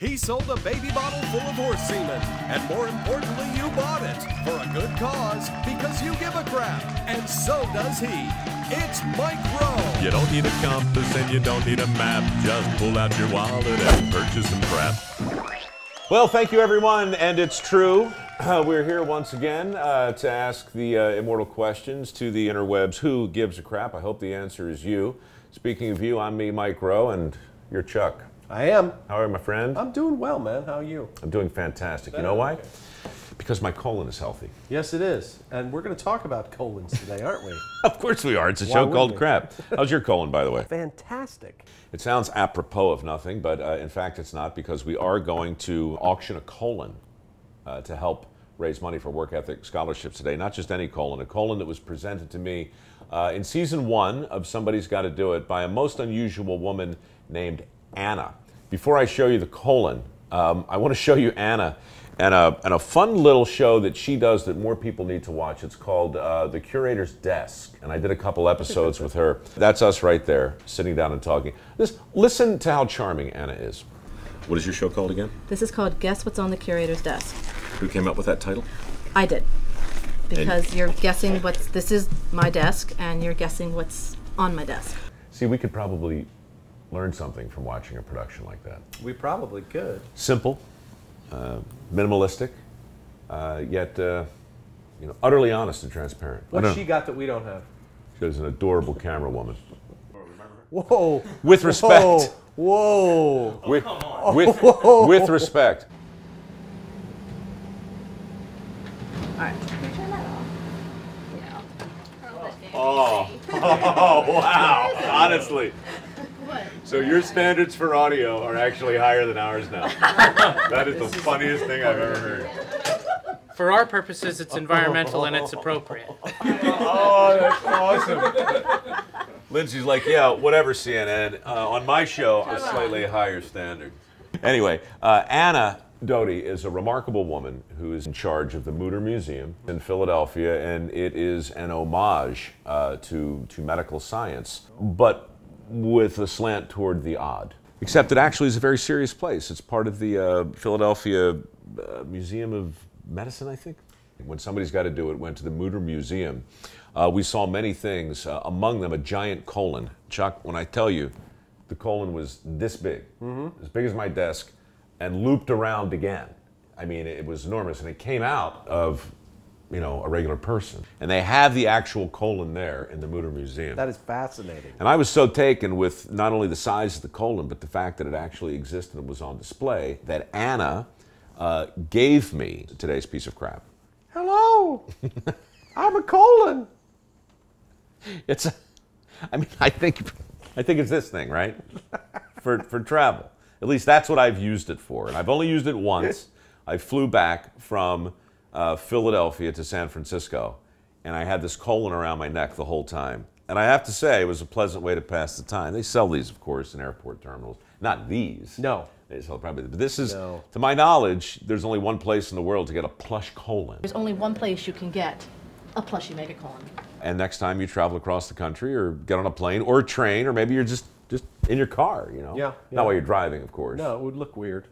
He sold a baby bottle full of horse semen, and more importantly, you bought it for a good cause because you give a crap, and so does he. It's Mike Rowe. You don't need a compass and you don't need a map. Just pull out your wallet and purchase some crap. Well, thank you, everyone, and it's true. Uh, we're here once again uh, to ask the uh, immortal questions to the interwebs. Who gives a crap? I hope the answer is you. Speaking of you, I'm me, Mike Rowe, and you're Chuck. I am. How are you, my friend? I'm doing well, man. How are you? I'm doing fantastic. You know why? Because my colon is healthy. Yes, it is. And we're going to talk about colons today, aren't we? Of course we are. It's a Why show called we? Crap. How's your colon, by the way? Fantastic. It sounds apropos of nothing, but uh, in fact it's not because we are going to auction a colon uh, to help raise money for work ethic scholarships today. Not just any colon, a colon that was presented to me uh, in season one of Somebody's Gotta Do It by a most unusual woman named Anna. Before I show you the colon, um, I want to show you Anna and a, and a fun little show that she does that more people need to watch. It's called uh, The Curator's Desk, and I did a couple episodes with her. That's us right there, sitting down and talking. Just listen to how charming Anna is. What is your show called again? This is called Guess What's on the Curator's Desk. Who came up with that title? I did. Because you're guessing what's, this is my desk, and you're guessing what's on my desk. See, we could probably learn something from watching a production like that. We probably could. Simple, uh, minimalistic, uh, yet uh, you know, utterly honest and transparent. I What she know. got that we don't have? She's an adorable camera woman. Whoa. With respect. Whoa. Whoa. With, with, with respect. Oh, oh, wow. Honestly. So your standards for audio are actually higher than ours now. That is the funniest thing I've ever heard. For our purposes, it's environmental and it's appropriate. Oh, that's awesome. Lindsay's like, yeah, whatever, CNN. Uh, on my show, a slightly higher standard. Anyway, uh, Anna Dhody is a remarkable woman who is in charge of the Mütter Museum in Philadelphia, and it is an homage uh, to, to medical science, but with a slant toward the odd. Except it actually is a very serious place. It's part of the uh, Philadelphia uh, Museum of Medicine, I think. When somebody's got to do it, went to the Mütter Museum. Uh, we saw many things, uh, among them a giant colon. Chuck, when I tell you, the colon was this big, as big as my desk, and looped around again. I mean, it was enormous, and it came out of, you know, a regular person. And they have the actual colon there in the Mütter Museum. That is fascinating. And I was so taken with not only the size of the colon, but the fact that it actually existed and was on display that Anna uh, gave me today's piece of crap. Hello. I'm a colon. It's, a, I mean, I think, I think it's this thing, right? For for travel. At least that's what I've used it for, and I've only used it once. I flew back from uh, Philadelphia to San Francisco, and I had this colon around my neck the whole time. And I have to say, it was a pleasant way to pass the time. They sell these, of course, in airport terminals. Not these. No. They sell probably, but this is, No. to my knowledge, there's only one place in the world to get a plush colon. There's only one place you can get a plushie megacolon. And next time you travel across the country or get on a plane or a train, or maybe you're just, just in your car, you know? Yeah, Not yeah. while you're driving, of course. No, it would look weird.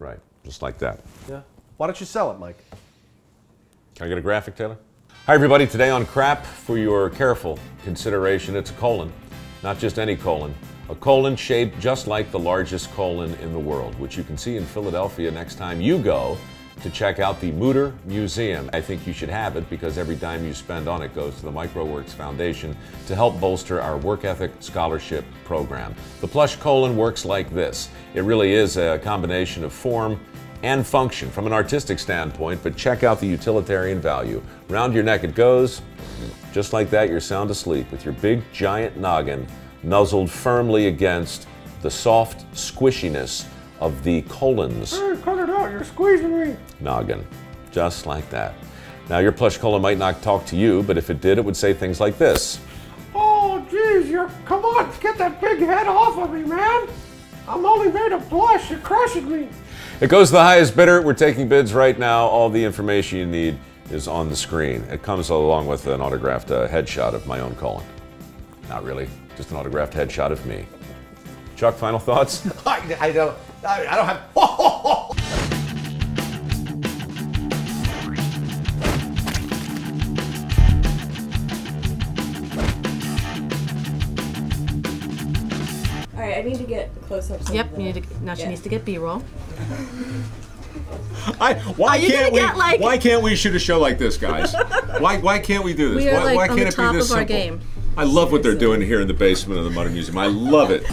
Right. Just like that. Yeah. Why don't you sell it, Mike? Can I get a graphic, Taylor? Hi, everybody. Today on Crap, for your careful consideration, it's a colon. Not just any colon. A colon shaped just like the largest colon in the world, which you can see in Philadelphia next time you go to check out the Mütter Museum. I think you should have it because every dime you spend on it goes to the mikeroweWORKS Foundation to help bolster our work ethic scholarship program. The plush colon works like this. It really is a combination of form and function from an artistic standpoint, but check out the utilitarian value. Round your neck it goes. Just like that, you're sound asleep with your big giant noggin nuzzled firmly against the soft squishiness of the colons Hey, cut it out. You're squeezing me. noggin. Just like that. Now, your plush colon might not talk to you, but if it did, it would say things like this. Oh, geez. You're. Come on. Get that big head off of me, man. I'm only made of plush. You're crushing me. It goes to the highest bidder. We're taking bids right now. All the information you need is on the screen. It comes along with an autographed uh, headshot of my own colon. Not really, just an autographed headshot of me. Chuck, final thoughts? I, I don't. I, I don't have. get close up. Yep, you need to, now she Yeah. needs to get B-roll. I, why Are you can't we? get, like- why can't we shoot a show like this, guys? why why can't we do this? We why, like, why on can't the it be this simple? game. I love what they're doing here in the basement of the Mütter Museum. I love it.